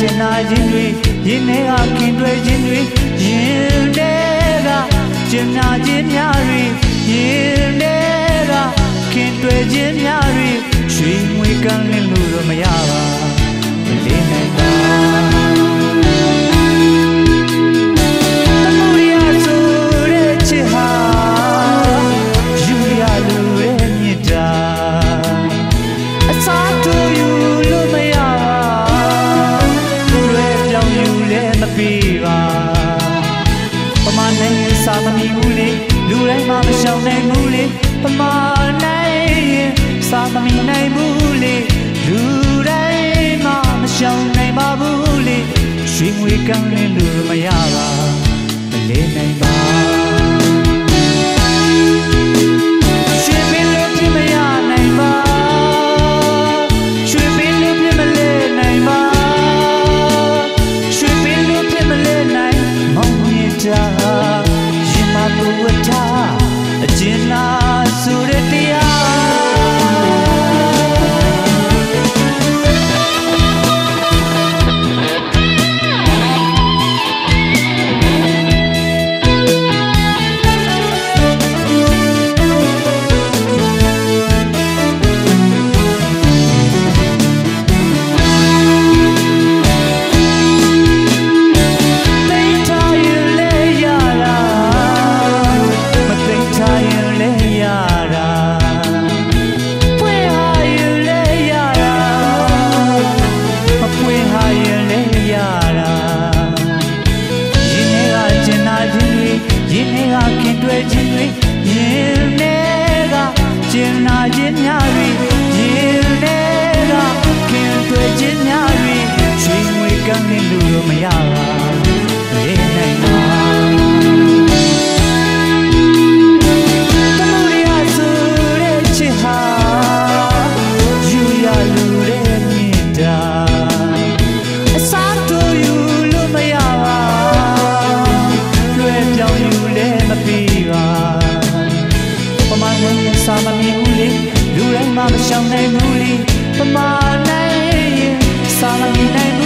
ကျင်နာခြင်းတွေရင်ထဲကခင်တွေ့ခြင်းတွေရင်ထဲကကျင်နာခြင်းများတွေ နိုင်ဘူးလေပမာနိုင်စာမမီနိုင်ဘူးလေလူတိုင်းမမရှောင်နိုင်ပါဘူးလေရွှေငွေကမ်းလည်းလူမရပါမလဲနိုင်ပါရင်မလို့ထား acredito. စာမမြင်ဘူးလေလူတိုင်းမှမရှောင်နိုင်ဘူးလေပမာနိုင်ရင်စာမမြင်နိုင်ဘူး